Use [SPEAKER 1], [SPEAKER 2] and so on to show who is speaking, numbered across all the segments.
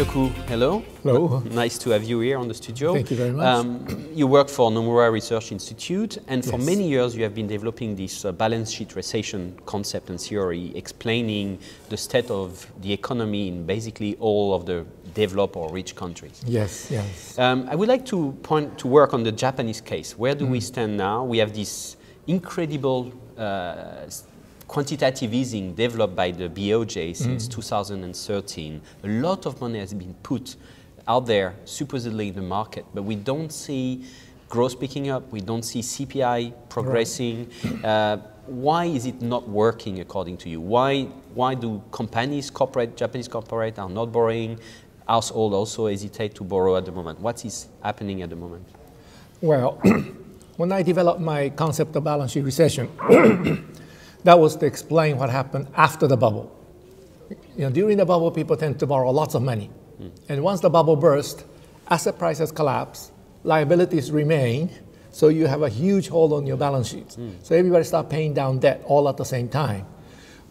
[SPEAKER 1] Sioku, hello.
[SPEAKER 2] Hello.
[SPEAKER 1] Nice to have you here on the studio.
[SPEAKER 2] Thank you very much. Um,
[SPEAKER 1] you work for Nomura Research Institute, and for
[SPEAKER 2] Yes.
[SPEAKER 1] many years you have been developing this uh, balance sheet recession concept and theory, explaining the state of the economy in basically all of the developed or rich countries.
[SPEAKER 2] Yes, yes.
[SPEAKER 1] Um, I would like to point to work on the Japanese case. Where do
[SPEAKER 2] Mm.
[SPEAKER 1] we stand now? We have this incredible uh, quantitative easing developed by the BOJ since
[SPEAKER 2] Mm.
[SPEAKER 1] 2013. A lot of money has been put out there, supposedly in the market, but we don't see growth picking up. We don't see CPI progressing. Uh, why is it not working according to you? Why, why do companies, corporate, Japanese corporate are not borrowing? Household also hesitate to borrow at the moment. What is happening at the moment?
[SPEAKER 2] Well, when I developed my concept of balance sheet recession, that was to explain what happened after the bubble. You know, during the bubble, people tend to borrow lots of money. Hmm. And once the bubble burst, asset prices collapse, liabilities remain, so you have a huge hole on your balance sheet. Hmm. So everybody start paying down debt all at the same time.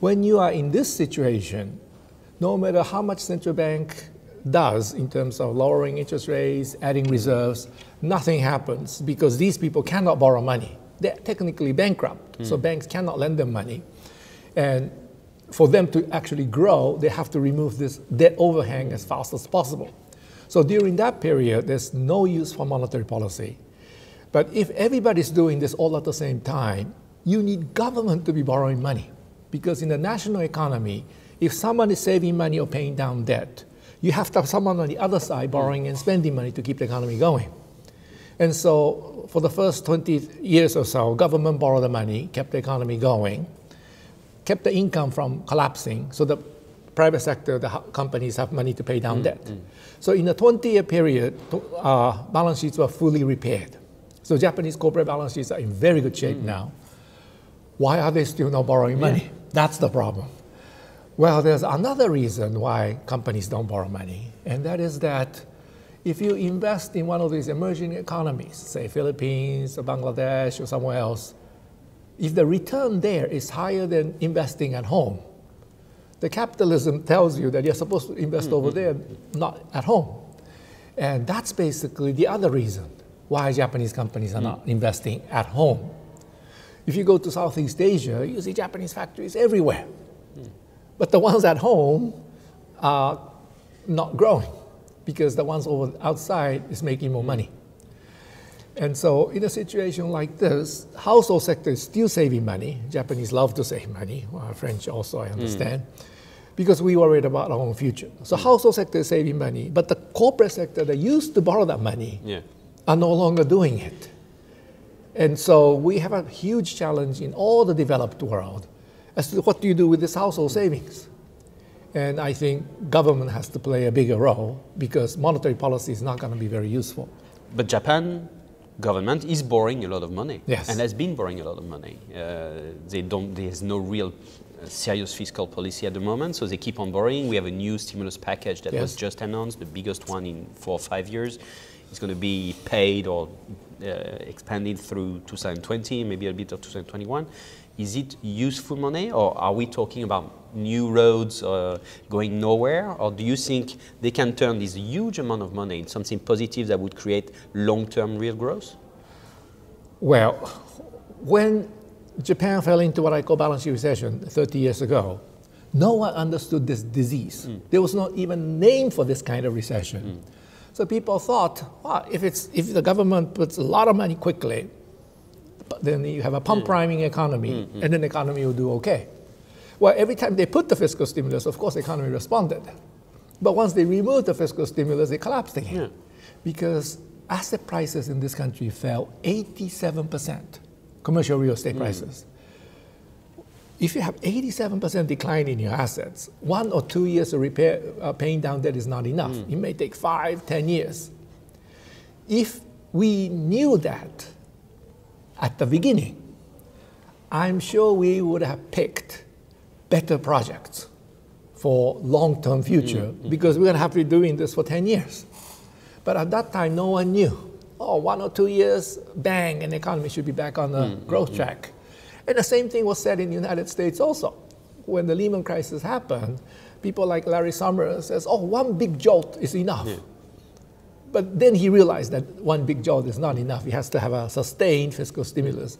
[SPEAKER 2] When you are in this situation, no matter how much central bank does in terms of lowering interest rates, adding reserves, nothing happens because these people cannot borrow money. They're technically bankrupt, so hmm. banks cannot lend them money. And for them to actually grow, they have to remove this debt overhang as fast as possible. So during that period, there's no use for monetary policy. But if everybody's doing this all at the same time, you need government to be borrowing money. Because in the national economy, if someone is saving money or paying down debt, you have to have someone on the other side borrowing and spending money to keep the economy going. And so for the first 20 years or so, government borrowed the money, kept the economy going, kept the income from collapsing, so the private sector, the companies have money to pay down mm, debt. Mm. So in a 20-year period, uh, balance sheets were fully repaired. So Japanese corporate balance sheets are in very good shape mm. now. Why are they still not borrowing money? That's the problem. Well, there's another reason why companies don't borrow money, and that is that if you invest in one of these emerging economies, say Philippines or Bangladesh or somewhere else, if the return there is higher than investing at home, the capitalism tells you that you're supposed to invest over there, not at home. And that's basically the other reason why Japanese companies are not investing at home. If you go to Southeast Asia, you see Japanese factories everywhere. But the ones at home are not growing because the ones over outside is making more money. And so in a situation like this, household sector is still saving money. Japanese love to save money. Well, French also, I understand. Because we worried about our own future. So mm. household sector is saving money, but the corporate sector that used to borrow that money
[SPEAKER 1] Yeah.
[SPEAKER 2] are no longer doing it. And so we have a huge challenge in all the developed world as to what do you do with this household savings. And I think government has to play a bigger role because monetary policy is not going to be very useful.
[SPEAKER 1] But Japan government is borrowing a lot of money
[SPEAKER 2] Yes.
[SPEAKER 1] and has been borrowing a lot of money. Uh, they don't. There's no real uh, serious fiscal policy at the moment, so they keep on borrowing. We have a new stimulus package that was just announced, the biggest one in four or five years. It's going to be paid or uh, expanded through 2020, maybe a bit of 2021. Is it useful money, or are we talking about new roads uh, going nowhere, or do you think they can turn this huge amount of money into something positive that would create long-term real growth?
[SPEAKER 2] Well, when Japan fell into what I call balance sheet recession 30 years ago, no one understood this disease. There was not even a name for this kind of recession. So people thought, well, if, it's, if the government puts a lot of money quickly, then you have a pump mm. priming economy, mm, mm. and then the economy will do okay. Well, every time they put the fiscal stimulus, of course, the economy responded. But once they removed the fiscal stimulus, they collapsed again.
[SPEAKER 1] Yeah.
[SPEAKER 2] Because asset prices in this country fell 87%, commercial real estate prices. If you have 87% decline in your assets, one or two years of repair, uh, paying down debt is not enough. It may take five, ten years. If we knew that at the beginning, I'm sure we would have picked better projects for long-term future mm, mm. because we're going to have to be doing this for 10 years. But at that time, no one knew. Oh, one or two years, bang, and the economy should be back on the mm, growth track. And the same thing was said in the United States also. when the Lehman crisis happened, people like Larry Summers says, oh, one big jolt is enough. Yeah. But then he realized that one big jolt is not enough. He has to have a sustained fiscal stimulus.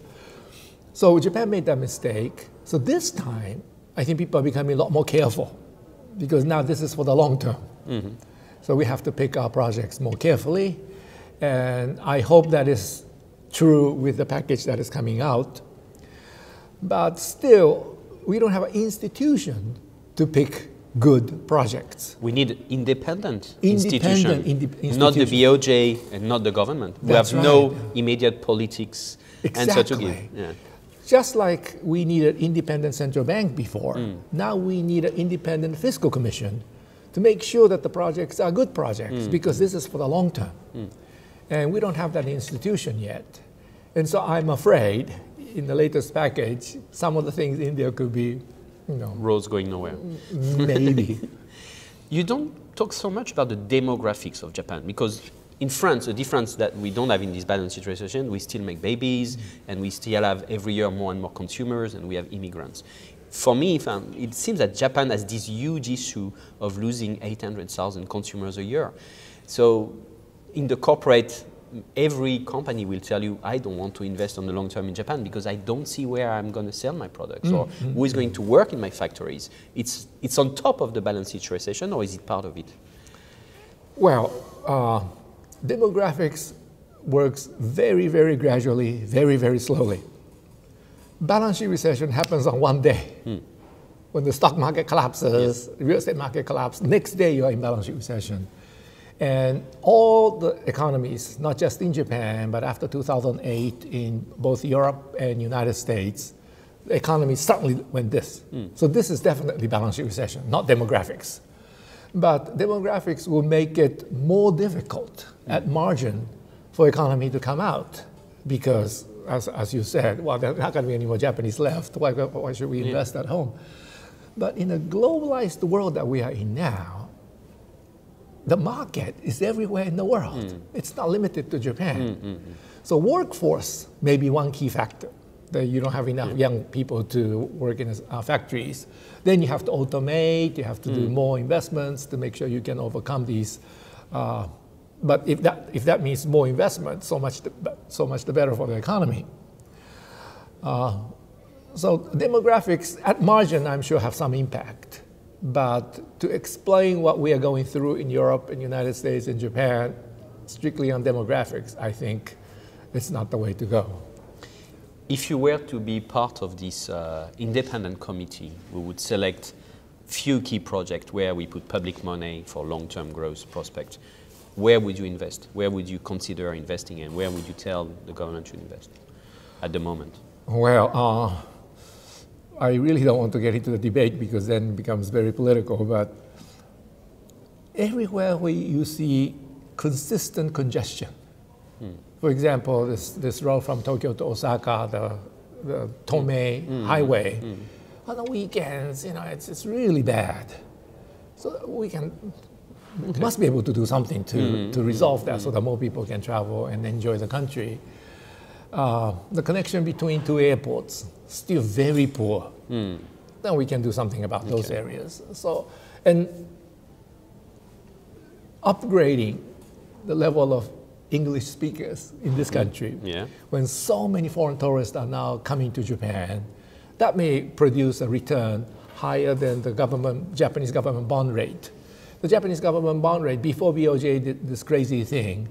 [SPEAKER 2] So Japan made that mistake. So this time, I think people are becoming a lot more careful because now this is for the long term. Mm-hmm. So we have to pick our projects more carefully. And I hope that is true with the package that is coming out. But still, we don't have an institution to pick good projects.
[SPEAKER 1] We need independent, independent institution, not the BOJ and not the government. We have right. no immediate politics
[SPEAKER 2] exactly.
[SPEAKER 1] answer to give. Yeah.
[SPEAKER 2] Just like we needed independent central bank before, mm. now we need an independent fiscal commission to make sure that the projects are good projects mm. because this is for the long term. Mm. And we don't have that institution yet. And so I'm afraid in the latest package, some of the things in there could be know,
[SPEAKER 1] roads going nowhere.
[SPEAKER 2] Maybe.
[SPEAKER 1] you don't talk so much about the demographics of Japan because in France, the difference that we don't have in this balance sheet recession, we still make babies mm. and we still have every year more and more consumers and we have immigrants. For me, it seems that Japan has this huge issue of losing 800,000 consumers a year. So in the corporate every company will tell you, I don't want to invest on the long term in Japan because I don't see where I'm going to sell my products mm, or mm, who is going to work in my factories. It's, it's on top of the balance sheet recession or is it part of it?
[SPEAKER 2] Well, uh, demographics works very, very gradually, very, very slowly. Balance sheet recession happens on one day. Mm. When the stock market collapses, yes. real estate market collapses, next day you're in balance sheet recession. And all the economies, not just in Japan, but after 2008 in both Europe and United States, the economy suddenly went this. Mm. So this is definitely balance sheet recession, not demographics. But demographics will make it more difficult mm. at margin for economy to come out because, as, as you said, well, there's not going to be any more Japanese left. Why, why should we invest yeah. at home? But in a globalized world that we are in now, the market is everywhere in the world. Mm. It's not limited to Japan. Mm, so workforce may be one key factor that you don't have enough young people to work in uh, factories. Then you have to automate, you have to do mm. more investments to make sure you can overcome these. Uh, but if that, if that means more investment, so much, the, so much the better for the economy. Uh, so demographics at margin, I'm sure, have some impact. But to explain what we are going through in Europe and United States and Japan, strictly on demographics, I think it's not the way to go.
[SPEAKER 1] If you were to be part of this uh, independent committee, we would select few key projects where we put public money for long-term growth prospects. Where would you invest? Where would you consider investing in? Where would you tell the government to invest at the moment?
[SPEAKER 2] Well, uh, I really don't want to get into the debate because then it becomes very political, but everywhere where you see consistent congestion, mm. for example, this, this road from Tokyo to Osaka, the, the Tomei mm. Highway, mm. on the weekends, you know, it's, it's really bad. So we can okay. must be able to do something to, to resolve that so that more people can travel and enjoy the country. Uh, the connection between two airports still very poor. Mm. Then we can do something about okay. those areas. So, and upgrading the level of English speakers in this country,
[SPEAKER 1] yeah.
[SPEAKER 2] when so many foreign tourists are now coming to Japan, that may produce a return higher than the government, Japanese government bond rate. The Japanese government bond rate before BOJ did this crazy thing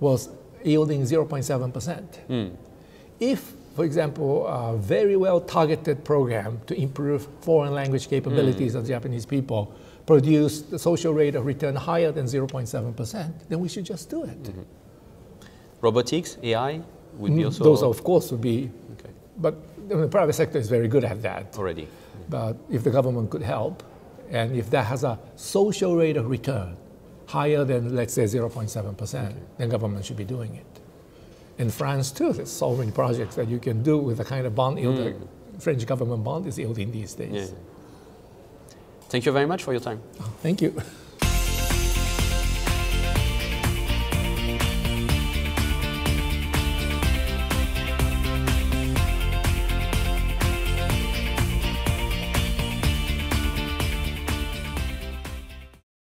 [SPEAKER 2] was yielding 0.7%. Mm. If, for example, a very well targeted program to improve foreign language capabilities mm. of Japanese people produced the social rate of return higher than 0.7%, then we should just do it. Mm-hmm.
[SPEAKER 1] Robotics, AI would be mm, also.
[SPEAKER 2] Those, of course, would be. Okay. But the private sector is very good at that.
[SPEAKER 1] Already.
[SPEAKER 2] Mm-hmm. But if the government could help, and if that has a social rate of return higher than, let's say, 0.7%, okay. then government should be doing it. In France, too, there's so many projects that you can do with the kind of bond yield mm. French government bond is yielding these days. Yeah.
[SPEAKER 1] Thank you very much for your time.
[SPEAKER 2] thank you.